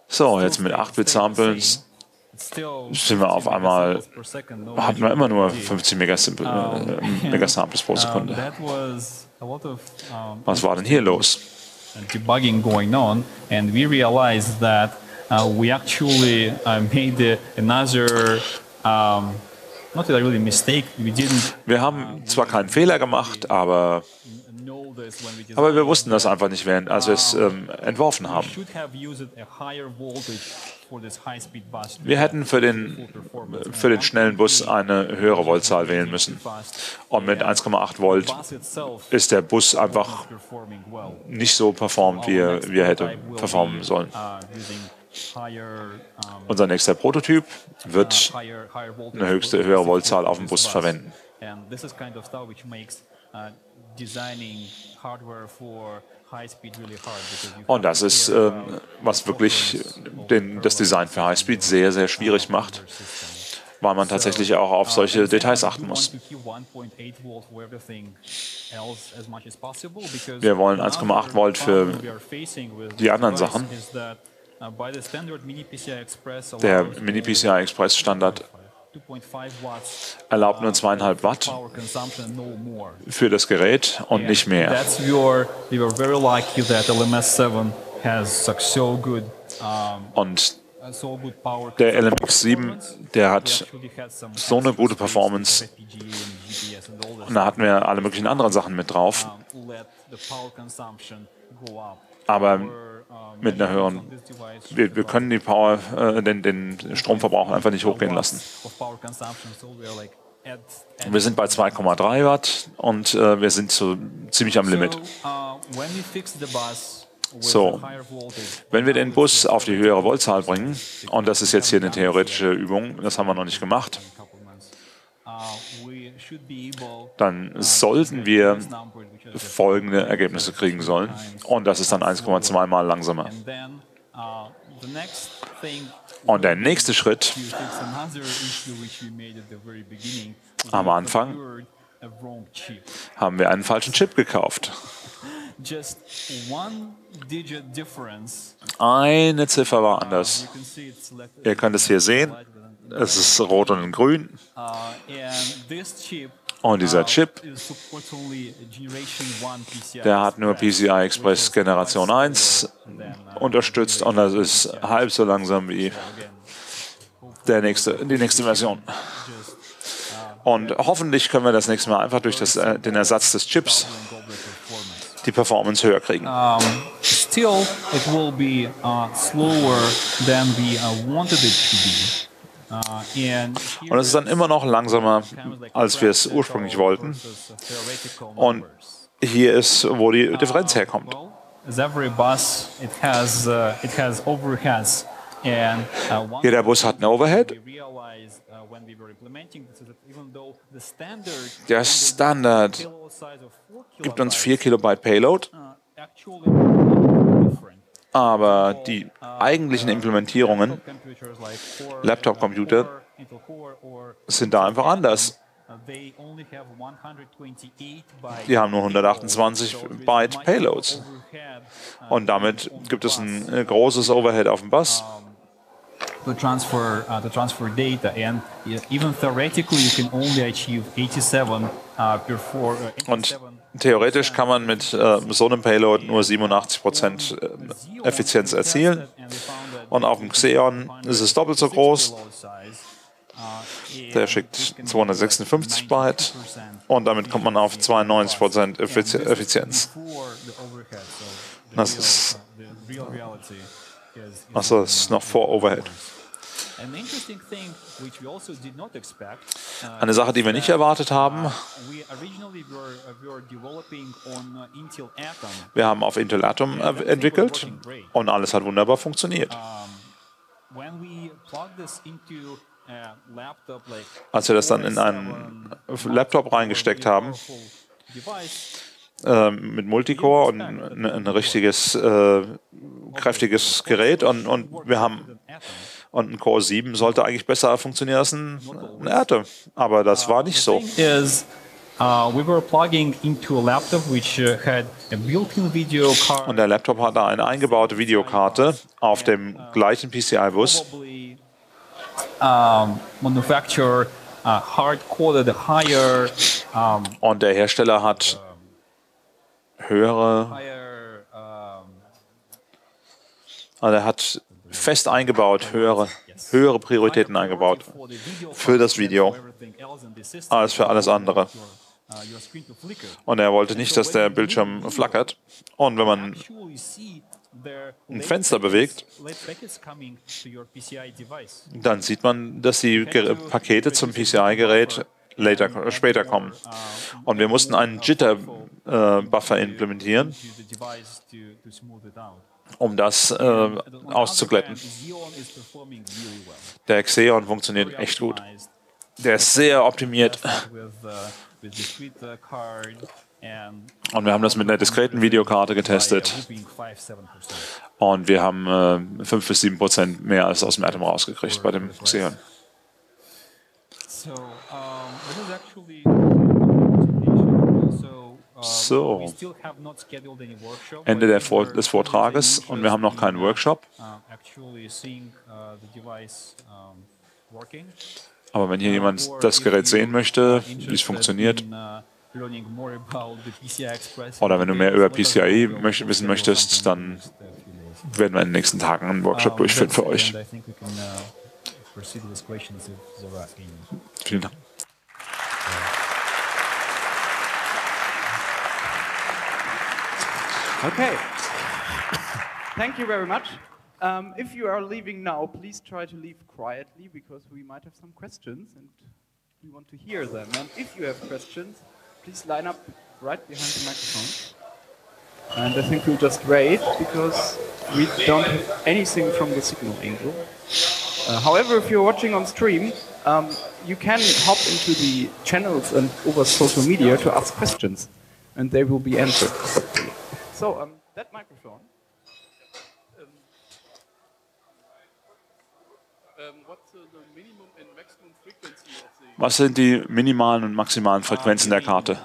So, jetzt mit 8-Bit-Samples sind wir auf einmal, hatten wir immer nur 50 Megasample, äh, Megasamples pro Sekunde. Was war denn hier los? Debugging going on, and we realized that uh, we actually uh, made another um, not really mistake. We didn't. Wir haben zwar keinen Fehler gemacht, aber aber wir wussten das einfach nicht, während, als wir es ähm, entworfen haben. Wir hätten für den, für den schnellen Bus eine höhere Voltzahl wählen müssen. Und mit 1,8 Volt ist der Bus einfach nicht so performt, wie er, wie er hätte performen sollen. Unser nächster Prototyp wird eine höchste, höhere Voltzahl auf dem Bus verwenden. Und das ist, äh, was wirklich den, das Design für Highspeed sehr, sehr schwierig macht, weil man tatsächlich auch auf solche Details achten muss. Wir wollen 1,8 Volt für die anderen Sachen. Der Mini-PCI Express Standard erlaubt nur zweieinhalb Watt für das Gerät und nicht mehr. Und der LMX7, der hat so eine gute Performance. Und da hatten wir alle möglichen anderen Sachen mit drauf. Aber mit einer höheren. Wir, wir können die Power, äh, den, den Stromverbrauch einfach nicht hochgehen lassen. Wir sind bei 2,3 Watt und äh, wir sind so ziemlich am Limit. So, wenn wir den Bus auf die höhere Voltzahl bringen, und das ist jetzt hier eine theoretische Übung, das haben wir noch nicht gemacht, dann sollten wir folgende Ergebnisse kriegen sollen. Und das ist dann 1,2 mal langsamer. Und der nächste Schritt am Anfang haben wir einen falschen Chip gekauft. Eine Ziffer war anders. Ihr könnt es hier sehen. Es ist rot und grün. Und dieser Chip, der hat nur PCI Express Generation 1 unterstützt und das ist halb so langsam wie der nächste, die nächste Version. Und hoffentlich können wir das nächste Mal einfach durch das, äh, den Ersatz des Chips die Performance höher kriegen. Um, still, it will be uh, slower than we uh, wanted it to be. Und es ist dann immer noch langsamer, als wir es ursprünglich wollten. Und hier ist, wo die Differenz herkommt. Jeder Bus hat eine Overhead. Der Standard gibt uns 4 Kilobyte Payload. Aber die eigentlichen Implementierungen, Laptop-Computer, sind da einfach anders. Die haben nur 128 Byte Payloads. Und damit gibt es ein großes Overhead auf dem Bus. To transfer, uh, to transfer data, and even theoretically, you can only achieve 87 uh, per four, uh, Und Theoretisch kann man mit äh, so einem Payload nur 87 Prozent äh, Effizienz erzielen. Und auf dem Xeon ist es doppelt so groß. Der schickt 256 Byte und damit kommt man auf 92% Effizienz. Das ist, das ist noch vor Overhead. Eine Sache, die wir nicht erwartet haben, wir haben auf Intel Atom entwickelt und alles hat wunderbar funktioniert. Als wir das dann in einen Laptop reingesteckt haben, äh, mit Multicore und ein, ein richtiges, äh, kräftiges Gerät und, und wir haben und ein Core 7 sollte eigentlich besser funktionieren als ein, ein Erte. Aber das war nicht so. Uh, we were plugging into a laptop which uh, had a built-in video card. Und der Laptop hatte eine eingebaute Videokarte auf dem gleichen PCI-Bus. Um, manufacturer uh, hard-coded higher. Um, Und der Hersteller hat höhere, also er hat fest eingebaut, höhere, höhere Prioritäten eingebaut für das Video als für alles andere. Und er wollte nicht, dass der Bildschirm flackert. Und wenn man ein Fenster bewegt, dann sieht man, dass die Pakete zum PCI-Gerät later, später kommen. Und wir mussten einen Jitter-Buffer äh, implementieren, um das äh, auszuglätten. Der Xeon funktioniert echt gut. Der ist sehr optimiert. Und wir haben das mit einer diskreten Videokarte getestet. Und wir haben äh, 5 bis 7 Prozent mehr als aus dem Atom rausgekriegt bei dem Xeon. So, Ende der Vor des Vortrages und wir haben noch keinen Workshop. Aber wenn hier jemand das Gerät sehen möchte, wie es funktioniert, oder wenn du mehr über PCIe möcht wissen möchtest, dann werden wir in den nächsten Tagen einen Workshop durchführen für euch. Vielen Dank. Okay. Thank you very much. Um, if you are leaving now, please try to leave quietly because we might have some questions and we want to hear them. And if you have questions, please line up right behind the microphone. And I think we'll just wait because we don't have anything from the signal angel. Uh, however, if you're watching on stream, um, you can hop into the channels and over social media to ask questions, and they will be answered. So, um, that microphone. Um, Was sind die minimalen und maximalen Frequenzen der Karte?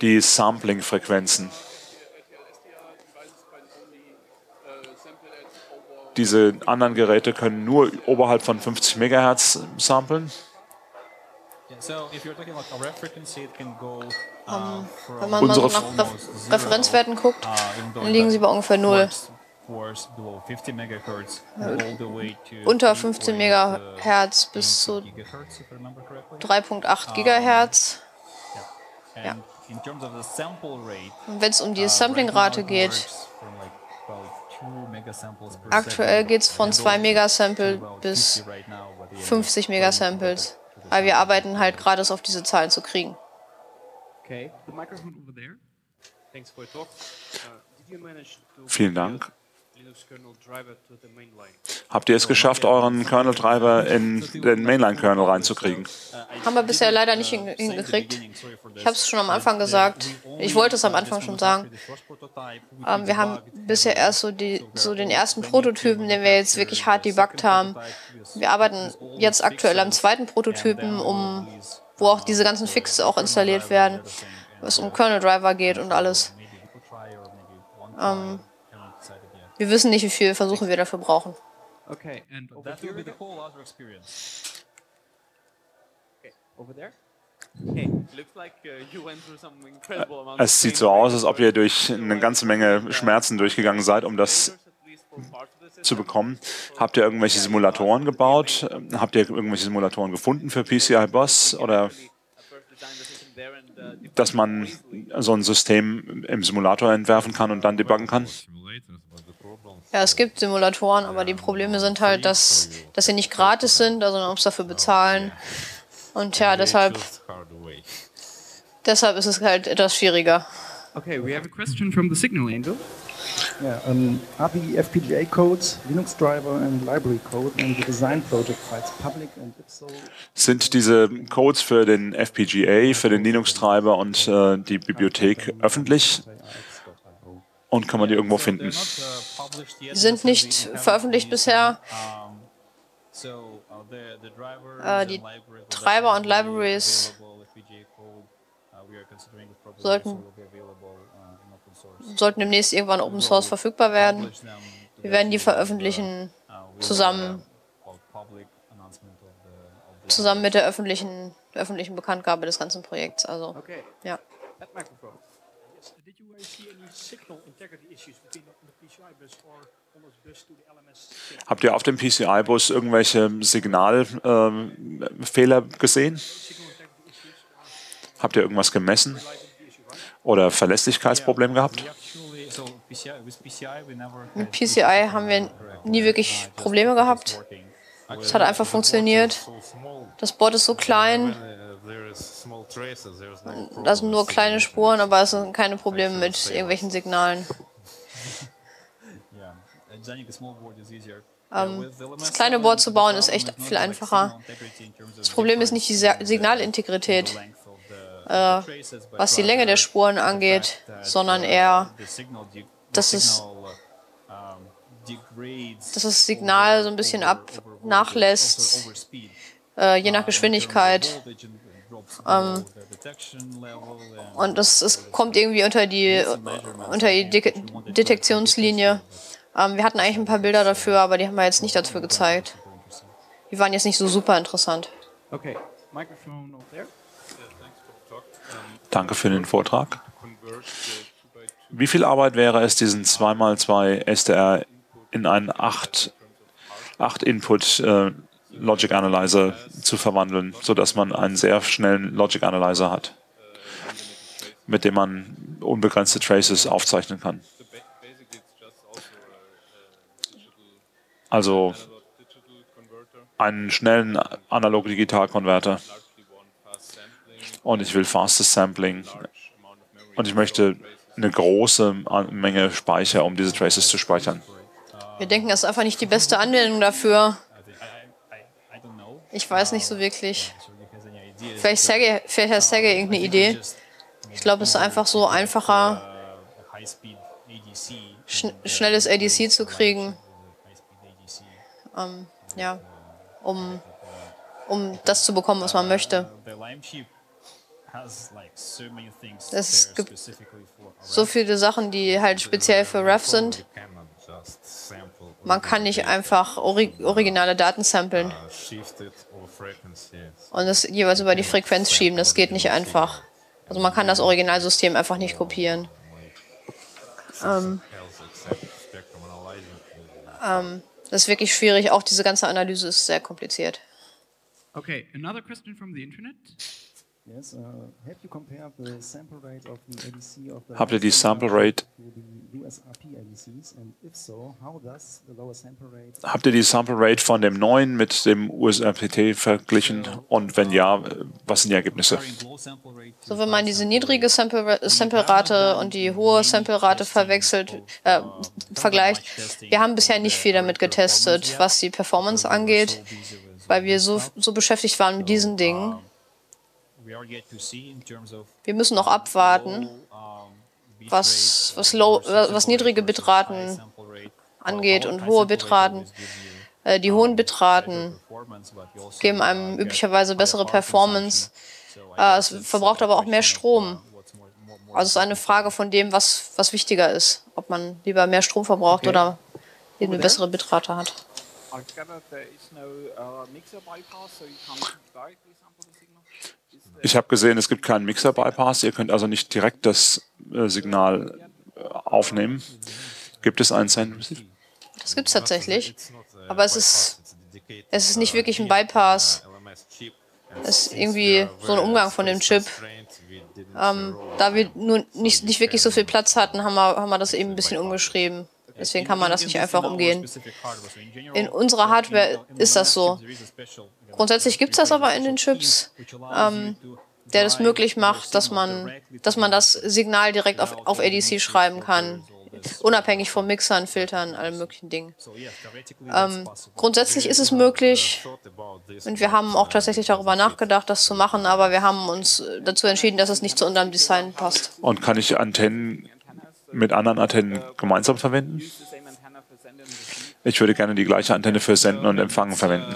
Die Sampling-Frequenzen. Diese anderen Geräte können nur oberhalb von 50 MHz samplen. Um, wenn man mal so nach Re Referenzwerten guckt, dann liegen sie bei ungefähr 0. Unter 15 MHz bis zu 3.8 GHz. Ja. Und wenn es um die Samplingrate geht, aktuell geht es von 2 Megasample bis 50 Megasamples. Aber wir arbeiten halt gerade auf diese Zahlen zu kriegen. Vielen Dank. Habt ihr es geschafft, euren Kernel-Treiber in den Mainline-Kernel reinzukriegen? Haben wir bisher leider nicht hingekriegt. Ich habe es schon am Anfang gesagt. Ich wollte es am Anfang schon sagen. Ähm, wir haben bisher erst so, die, so den ersten Prototypen, den wir jetzt wirklich hart debuggt haben. Wir arbeiten jetzt aktuell am zweiten Prototypen, um, wo auch diese ganzen Fixes auch installiert werden, was um Kernel-Driver geht und alles. Ähm, wir wissen nicht, wie viele Versuche wir dafür brauchen. Okay, and over That will be the whole other experience. Okay, over there? Es sieht so aus, als ob ihr durch eine ganze Menge Schmerzen durchgegangen seid, um das zu bekommen. Habt ihr irgendwelche Simulatoren gebaut? Habt ihr irgendwelche Simulatoren gefunden für PCI Boss oder dass man so ein System im Simulator entwerfen kann und dann debuggen kann? Ja, es gibt Simulatoren, aber die Probleme sind halt, dass, dass sie nicht gratis sind, also man muss dafür bezahlen. Und ja, deshalb, deshalb ist es halt etwas schwieriger. Okay, we have a question from the Signal Angel. Yeah, um, are the FPGA codes, Linux driver and library code and the design project files public and if so? Sind diese Codes für den FPGA, für den Linux-Treiber und äh, die Bibliothek öffentlich? Und kann man die irgendwo finden? Die sind nicht veröffentlicht bisher. Äh, die Treiber und Libraries sollten, sollten demnächst irgendwann Open Source verfügbar werden. Wir werden die veröffentlichen zusammen, zusammen mit der öffentlichen, öffentlichen Bekanntgabe des ganzen Projekts. Also, ja. Habt ihr auf dem PCI-Bus irgendwelche Signalfehler äh, gesehen? Habt ihr irgendwas gemessen? Oder Verlässlichkeitsprobleme gehabt? Mit PCI haben wir nie wirklich Probleme gehabt. Es hat einfach funktioniert. Das Board ist so klein. Da sind nur kleine Spuren, aber es sind keine Probleme mit irgendwelchen Signalen. Ähm, das kleine Board zu bauen ist echt viel einfacher. Das Problem ist nicht die Signalintegrität, äh, was die Länge der Spuren angeht, sondern eher, dass es, dass das Signal so ein bisschen ab nachlässt, äh, je nach Geschwindigkeit. Ähm, und es, es kommt irgendwie unter die, unter die De Detektionslinie. Ähm, wir hatten eigentlich ein paar Bilder dafür, aber die haben wir jetzt nicht dafür gezeigt. Die waren jetzt nicht so super interessant. Okay, Microphone over there. Danke für den Vortrag. Wie viel Arbeit wäre es, diesen 2x2 SDR in einen 8, 8 Input äh, Logic Analyzer zu verwandeln, sodass man einen sehr schnellen Logic Analyzer hat, mit dem man unbegrenzte Traces aufzeichnen kann? Also einen schnellen Analog-Digital-Konverter und ich will fastes Sampling und ich möchte eine große Menge Speicher, um diese Traces zu speichern. Wir denken, das ist einfach nicht die beste Anwendung dafür. Ich weiß nicht so wirklich. Vielleicht, Sergey, vielleicht hat Sergey irgendeine Idee. Ich glaube, es ist einfach so einfacher, schn schnelles ADC zu kriegen. Ähm, ja, um, um das zu bekommen, was man möchte. Es gibt so viele Sachen, die halt speziell für REF sind. Man kann nicht einfach ori originale Daten samplen und es jeweils über die Frequenz schieben. Das geht nicht einfach. Also man kann das Originalsystem einfach nicht kopieren. Ähm, ähm, das ist wirklich schwierig. Auch diese ganze Analyse ist sehr kompliziert. Okay, another question from the internet. Habt ihr die Sample Rate? Habt ihr die Sample Rate von dem neuen mit dem USRPT verglichen? Und wenn ja, was sind die Ergebnisse? So, wenn man diese niedrige Sample-Rate und die hohe Sample-Rate verwechselt, äh, vergleicht, wir haben bisher nicht viel damit getestet, was die Performance angeht, weil wir so, so beschäftigt waren mit diesen Dingen. Wir müssen noch abwarten, was, was, low, was niedrige Bitraten angeht und hohe Bitraten. Äh, die hohen Bitraten geben einem üblicherweise bessere Performance. Äh, es verbraucht aber auch mehr Strom. Also es ist eine Frage von dem, was, was wichtiger ist. Ob man lieber mehr Strom verbraucht okay. oder eben eine bessere Bitrate hat. Ich habe gesehen, es gibt keinen Mixer-Bypass. Ihr könnt also nicht direkt das äh, Signal äh, aufnehmen. Gibt es einen Send Das gibt es tatsächlich. Aber es ist, es ist nicht wirklich ein Bypass. Es ist irgendwie so ein Umgang von dem Chip. Ähm, da wir nur nicht, nicht wirklich so viel Platz hatten, haben wir, haben wir das eben ein bisschen umgeschrieben. Deswegen kann man das nicht einfach umgehen. In unserer Hardware ist das so. Grundsätzlich gibt es das aber in den Chips, ähm, der das möglich macht, dass man, dass man das Signal direkt auf, auf ADC schreiben kann. Unabhängig von Mixern, Filtern, allen möglichen Dingen. Ähm, grundsätzlich ist es möglich und wir haben auch tatsächlich darüber nachgedacht, das zu machen, aber wir haben uns dazu entschieden, dass es nicht zu unserem Design passt. Und kann ich Antennen mit anderen Antennen gemeinsam verwenden? Ich würde gerne die gleiche Antenne für Senden und Empfangen verwenden.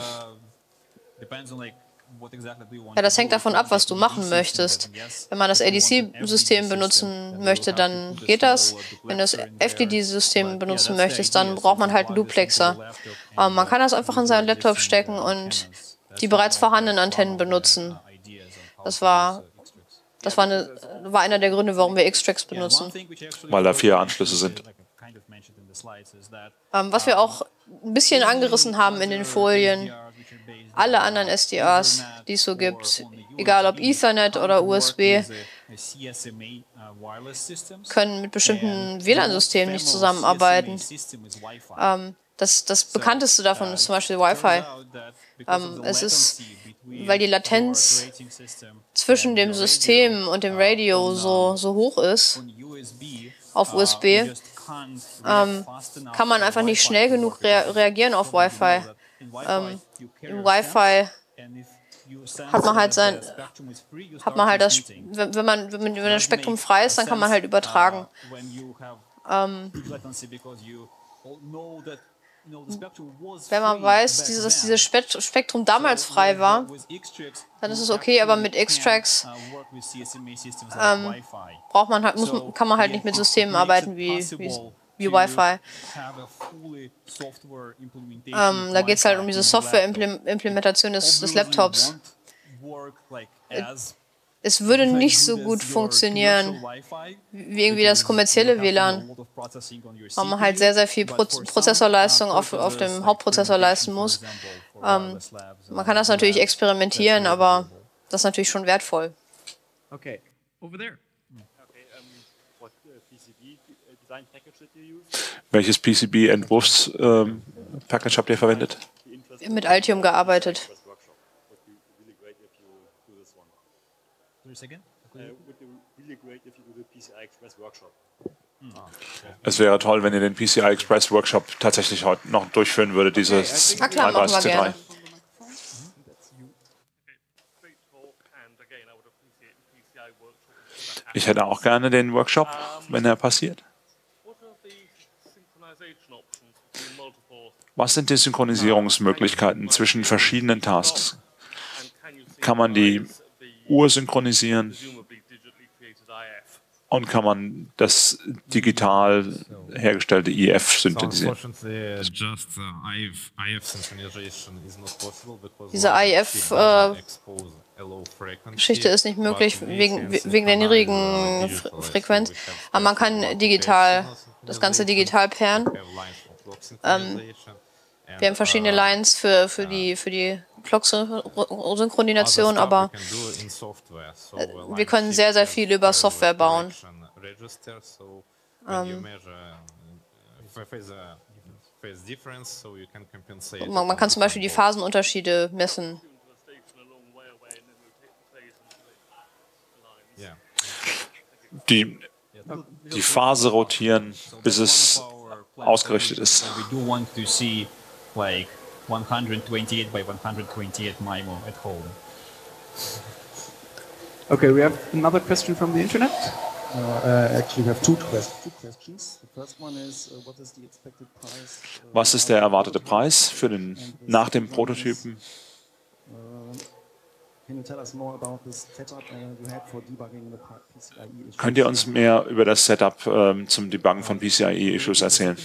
Ja, das hängt davon ab, was du machen möchtest. Wenn man das ADC-System benutzen möchte, dann geht das. Wenn du das FDD-System benutzen möchtest, dann braucht man halt einen Duplexer. Aber man kann das einfach in seinen Laptop stecken und die bereits vorhandenen Antennen benutzen. Das war, das war, eine, war einer der Gründe, warum wir X-Tracks benutzen. Weil da vier Anschlüsse sind. Ähm, was wir auch ein bisschen angerissen haben in den Folien, alle anderen SDRs, die es so gibt, egal ob Ethernet oder USB, können mit bestimmten WLAN-Systemen nicht zusammenarbeiten. Ähm, das, das bekannteste davon ist zum Beispiel Wi-Fi. Ähm, es ist, weil die Latenz zwischen dem System und dem Radio so, so hoch ist, auf USB, ähm, kann man einfach nicht schnell genug rea reagieren auf Wi-Fi. Ähm, Im Wi-Fi hat man halt sein, hat man halt das, wenn man, wenn man wenn das Spektrum frei ist, dann kann man halt übertragen. Ähm, wenn man weiß, dass dieses Spektrum damals frei war, dann ist es okay, aber mit X-Tracks ähm, braucht man halt, muss, kann man halt nicht mit Systemen arbeiten wie, wie, wie Wi-Fi. Ähm, da geht es halt um diese Software-Implementation des, des Laptops. Es würde nicht so gut funktionieren wie irgendwie das kommerzielle WLAN, weil man halt sehr, sehr viel Pro Prozessorleistung auf, auf dem Hauptprozessor leisten muss. Ähm, man kann das natürlich experimentieren, aber das ist natürlich schon wertvoll. Okay, over there. Welches PCB-Entwurfs-Package habt ihr verwendet? Mit Altium gearbeitet. Es wäre toll, wenn ihr den PCI Express Workshop tatsächlich heute noch durchführen würdet, dieses 33C3. Ich hätte auch gerne den Workshop, wenn er passiert. Was sind die Synchronisierungsmöglichkeiten zwischen verschiedenen Tasks? Kann man die Uhr synchronisieren? Und kann man das digital hergestellte IF synthetisieren? Diese IF-Geschichte äh, ist nicht möglich wegen, wegen der niedrigen Frequenz, aber man kann digital das Ganze digital pairen. Ähm, wir haben verschiedene Lines für, für die, für die Clock-Synchronisation, aber äh, wir können sehr, sehr viel über Software bauen. Ähm, man, man kann zum Beispiel die Phasenunterschiede messen. Die, die Phase rotieren, bis es ausgerichtet ist. 128 by 128 MIMO at home. Okay, we have another question from the internet. Uh, uh, actually, we have two, quest two questions. The first one is, uh, what is the expected price? Was ist der erwartete Preis für den nach dem Prototypen? Uh, Könnt ihr uns mehr über das Setup ähm, zum Debuggen von PCIe-Issues erzählen?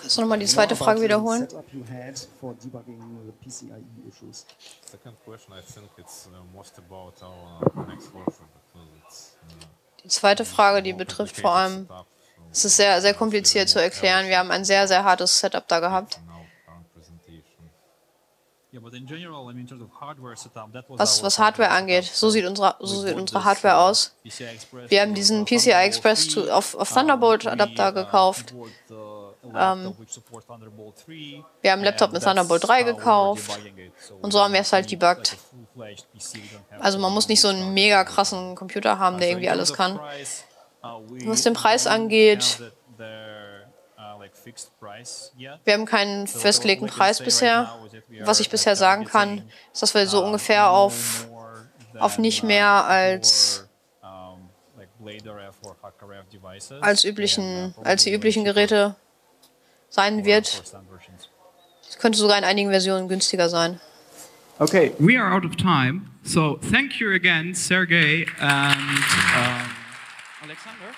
Kannst du nochmal die zweite Frage wiederholen? It's uh, uh, Die zweite Frage, die betrifft vor allem, es ist sehr, sehr kompliziert zu erklären. Wir haben ein sehr, sehr hartes Setup da gehabt. Was, was Hardware angeht, so sieht unsere, so sieht unsere Hardware aus. Wir haben diesen PCI Express zu, auf, auf Thunderbolt Adapter gekauft. Ähm, wir haben einen Laptop mit Thunderbolt 3 gekauft. Und so haben wir es halt debuggt. Also man muss nicht so einen mega krassen Computer haben, der irgendwie alles kann. Was den Preis angeht, wir haben keinen festgelegten Preis bisher. Was ich bisher sagen kann, ist, dass wir so ungefähr auf, auf nicht mehr als, als, üblichen, als die üblichen Geräte sein wird. Es könnte sogar in einigen Versionen günstiger sein. Okay, we are out of time. So thank you again, Sergey and um, Alexander.